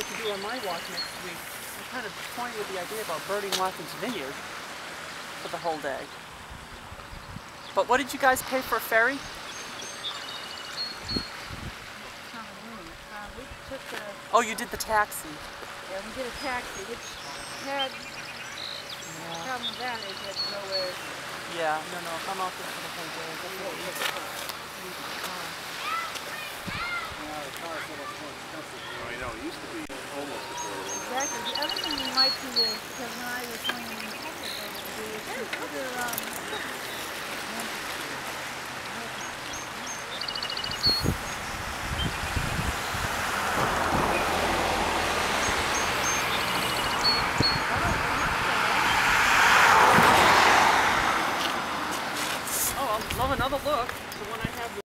what to do on my walk next week. I'm kind of toying with the idea about birding Watkins Vineyard for the whole day. But what did you guys pay for a ferry? Uh, we took a, Oh, you did the taxi. yeah, we did a taxi, which had, the problem with that is that nowhere, Yeah, no, no, I'm out there for the whole day. That's what we- I know, it used to be almost affordable. Exactly. The other thing you might do is, because when I was going in the days, consider, um, Oh, I'll love another look. The one I have